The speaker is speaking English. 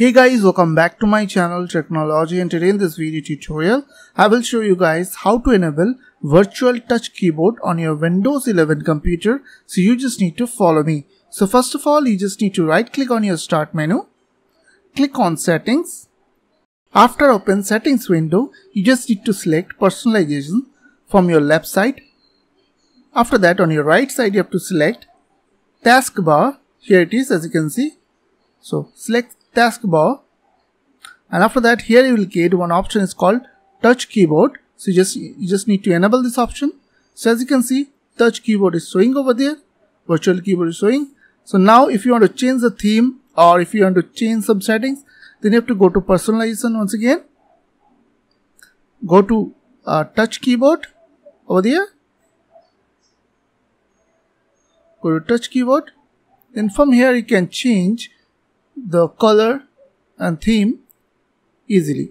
Hey guys, welcome back to my channel Tricknology and today in this video tutorial, I will show you guys how to enable virtual touch keyboard on your Windows 11 computer. So you just need to follow me. So first of all, you just need to right click on your start menu, click on settings. After open settings window, you just need to select personalization from your left side. After that on your right side, you have to select taskbar. Here it is as you can see. So select taskbar and after that here you will get one option. Is called touch keyboard. So you just you just need to enable this option. So as you can see touch keyboard is showing over there. Virtual keyboard is showing. So now if you want to change the theme or if you want to change some settings then you have to go to personalization once again. Go to uh, touch keyboard over there. Go to touch keyboard. Then from here you can change the color and theme easily.